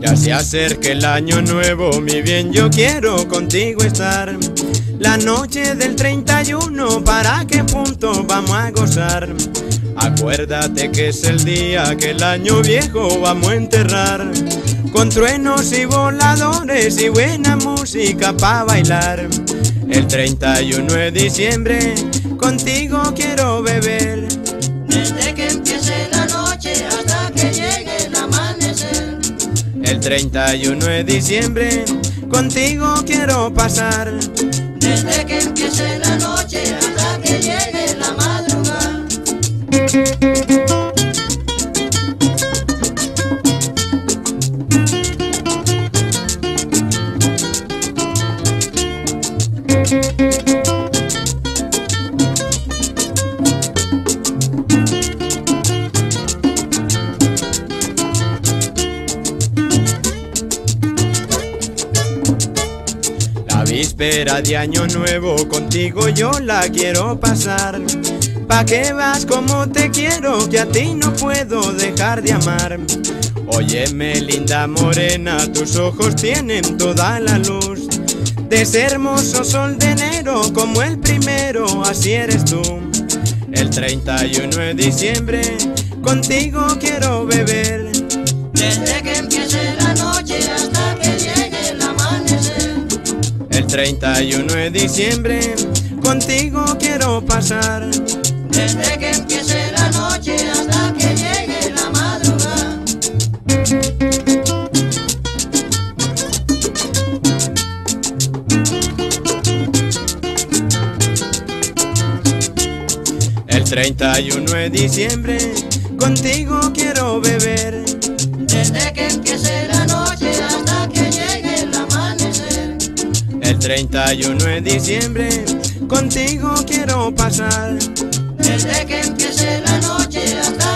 Ya se acerca el año nuevo, mi bien, yo quiero contigo estar. La noche del 31, ¿para qué punto vamos a gozar? Acuérdate que es el día que el año viejo vamos a enterrar. Con truenos y voladores y buena música para bailar. El 31 de diciembre, contigo quiero beber. Desde que empiece la noche hasta que llegue el amanecer. El 31 de diciembre, contigo quiero pasar. Desde que empiece la noche hasta que llegue la madrugada. Víspera de año nuevo contigo yo la quiero pasar. Pa' que vas como te quiero, que a ti no puedo dejar de amar. Óyeme, linda morena, tus ojos tienen toda la luz. De ese hermoso sol de enero, como el primero, así eres tú. El 31 de diciembre, contigo quiero beber. Desde que 31 de diciembre, contigo quiero pasar. Desde que empiece la noche hasta que llegue la madrugada. El 31 de diciembre, contigo quiero beber. Desde que empiece la noche 31 de diciembre, contigo quiero pasar. Desde que empiece la noche hasta